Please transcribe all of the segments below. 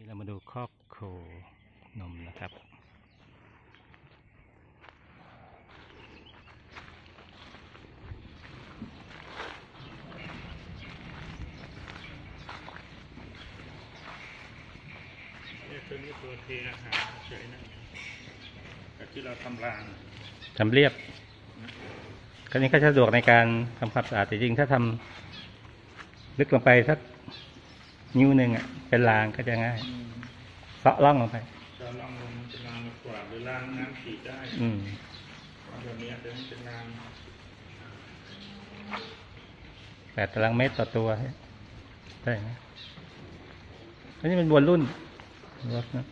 นี่เรามาดูครอบโคนมนะครับ เนี่ยตัวนี้ตัวเทอาหารเฉยนั่นแต่ที่เราทำรางทำเรียบคราวนี้ก็สะดวกในการทำความสะอาดแต่จริงถ้าทำลึกลงไปสัก นิ้วหนึ่งอะ เป็นรางก็จะง่ายเซาะล่องลงไปจะลองลงเป็นรางมากวาดหรือรางน้ำฉีดได้ อืมเอาแบบนี้เดี๋ยวนี้เป็นรางแปดตารางเมตรต่อตัวได้ไหมอันนี้เป็นบวนรุ่นรถนะ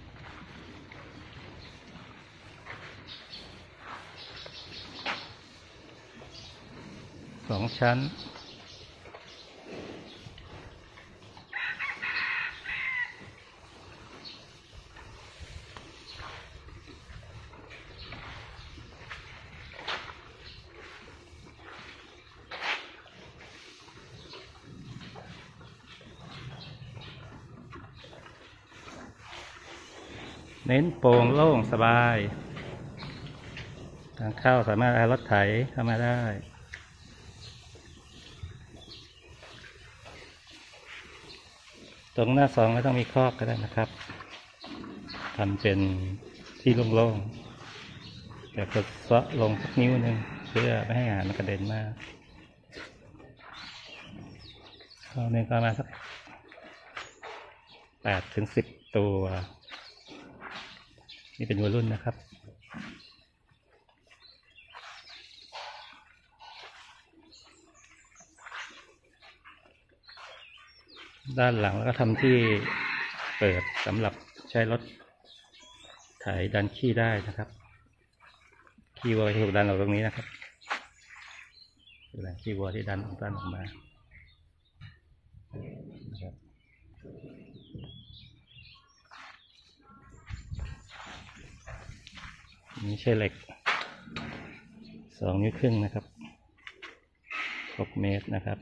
สองชั้น เน้นโปร่งโล่งสบาย ทางเข้าสามารถเอารถไถเข้ามาได้ ตรงหน้าซองไม่ต้องมีครอบก็ได้นะครับทำเป็นที่โล่งๆแต่กดเซะลงสักนิ้วหนึ่งเพื่อไม่ให้อาหารมันกระเด็นมากข้อหนึ่งก็ประมาณสักแปดถึงสิบตัว นี่เป็นวัยรุ่นนะครับ ด้านหลังแล้วก็ทำที่เปิดสำหรับใช้รถไถดันขี้ได้นะครับขี้วัวที่ถูกดันออกตรงนี้นะครับคืออะไรขี้วัวที่ดันออกดันออกมานะครับ นี่ ใช่เหล็กสองนิ้วครึ่งนะครับหกเมตรนะครับ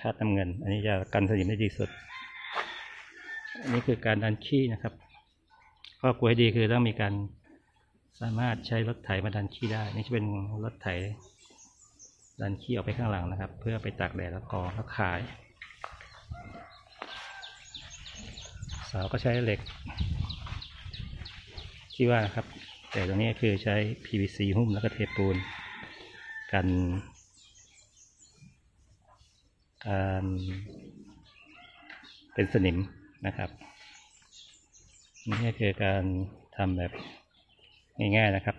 คาดน้ำเงิน อันนี้จะกันสนิมได้ดีสุด อันนี้คือการดันขี้นะครับข้อกลัวให้ดีคือต้องมีการสามารถใช้รถไถมาดันขี้ได้ นี่จะเป็นรถไถดันขี้ออกไปข้างหลังนะครับ เพื่อไปตากแดดแล้วกองแล้วขายเสาก็ใช้เหล็กที่ว่านะครับ แต่ตรงนี้คือใช้ PVC หุ้มแล้วก็เทปูน กัน การเป็นสนิมนะครับ นี่คือการทำแบบง่ายๆนะครับ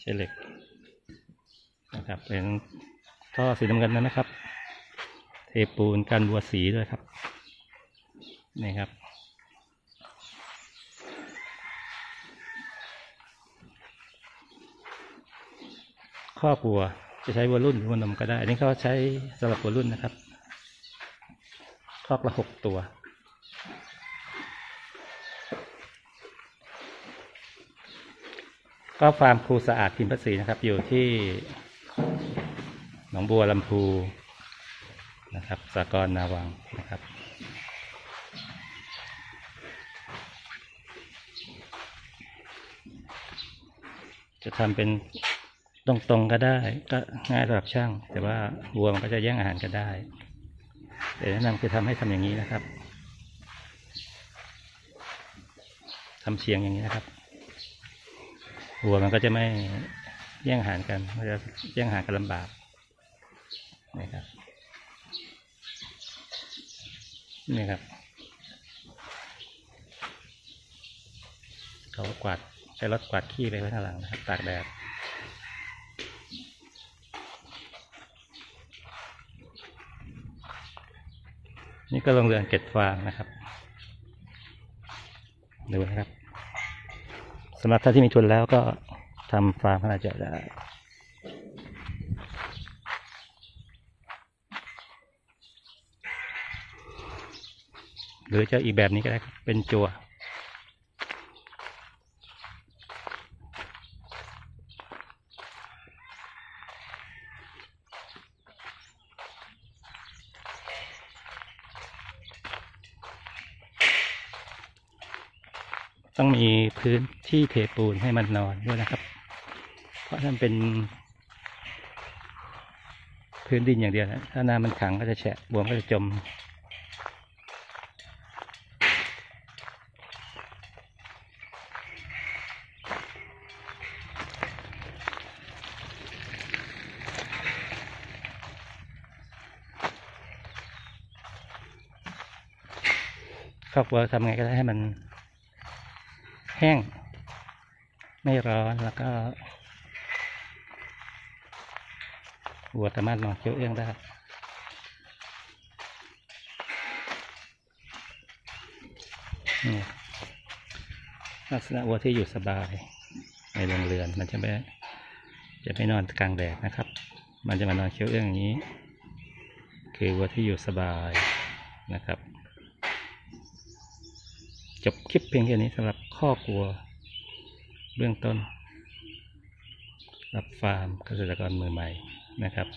ใช้เหล็กนะครับเป็นท่อสีน้ำเงินนั้นนะครับ เทปูนกันบัวสีด้วยครับ นี่ครับ ครอบวัว จะใช้วัวรุ่นหรือวัวนมก็ได้ อันนี้เขาใช้สำหรับวัวรุ่นนะครับครอบละหกตัว ก็ฟาร์มครูสะอาดพิมพ์ภาษีนะครับ อยู่ที่หนองบัวลำพูนะครับสากรนาวังนะครับจะทำเป็น ตรงๆก็ได้ ก็ง่ายสำหรับช่าง แต่ว่าวัวมันก็จะแย่งอาหารกันได้แต่แนะนำคือทำให้ทำอย่างนี้นะครับทำเฉียงอย่างนี้นะครับวัวมันก็จะไม่แย่งอาหารกันมันจะแย่งอาหารกันลำบากนี่ครับนี่ครับเขากวาดใช้รถกวาดขี้ไปไว้ข้างหลังนะครับตากแดด นี่ก็โรงเรือนเก็ดฟางนะครับดูนะครับสำหรับท่านที่มีทุนแล้วก็ทำฟาร์มขนาดใหญ่ได้หรือจะอีกแบบนี้ก็ได้เป็นจั่ว ต้องมีพื้นที่เทปูนให้มันนอนด้วยนะครับ เพราะถ้ามันเป็น พื้นดินอย่างเดียวนะถ้าน้ำมันขังก็จะแฉะบวมก็จะจม ครอบครัวทำไงก็ได้ให้มัน แห้ง ไม่ร้อนแล้วก็วัวสามารถนอนเคี้ยวเอื้องได้ลักษณะวัวที่อยู่สบายในโรงเรือนมันจะไม่จะไม่นอนกลางแดดนะครับ มันจะมานอนเคี้ยวเอื้องอย่างนี้ คือวัวที่อยู่สบายนะครับ จบคลิปเพียงแค่นี้สำหรับข้อกลัว เบื้องต้น รับฟาร์มเกษตรกรมือใหม่นะครับ